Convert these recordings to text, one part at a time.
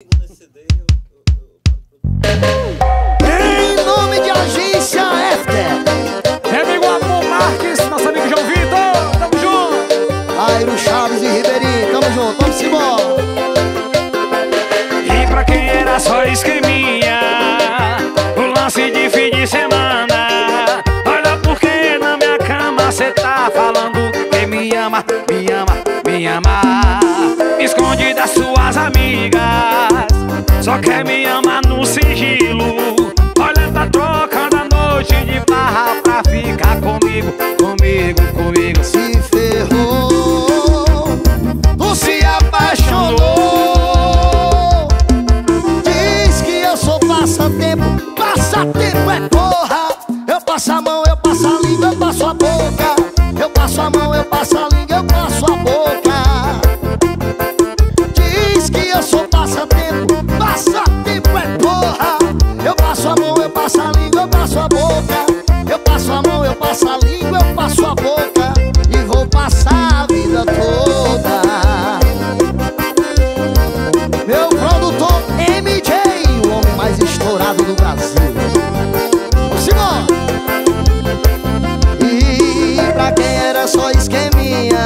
Em nome de agência Efter, Meu amigo Amor Marques, nosso amigo João Vitor, tamo junto. Airo Chaves e Ribeirinho, tamo junto, vamos embora. E pra quem era só esqueminha, o lance de fim de semana. Olha porque na minha cama cê tá falando que me ama, me ama, me ama. Me esconde das suas amigas, só quer me amar no sigilo. Olha, tá trocando a noite de barra pra ficar comigo, comigo, comigo. Se ferrou, tu se apaixonou. Diz que eu sou passatempo, passatempo é porra. Eu passo a mão, eu mão, eu passo a língua, eu passo a boca. Eu passo a mão, eu passo a língua, eu passo a boca. E vou passar a vida toda. Meu produtor MJ, o homem mais estourado do Brasil. Simão! E pra quem era só esqueminha,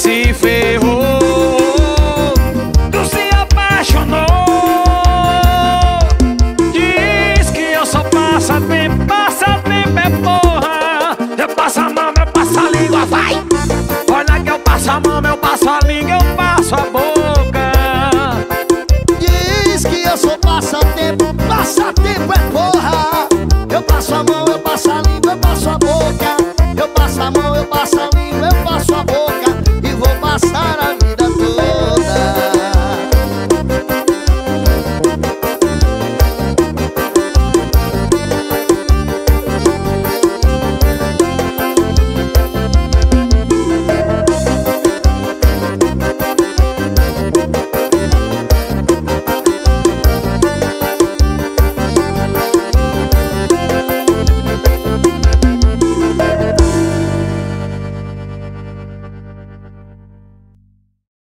se ferrou, tu se apaixonou. Diz que eu só passatempo, passatempo é porra. Eu passo a mão, eu passo a língua, vai. Olha que eu passo a mão, eu passo a língua, eu passo a boca. Diz que eu sou passatempo, passatempo é porra. Eu passo a mão, eu passo a língua, eu passo a boca. Eu passo a mão, eu passo a língua,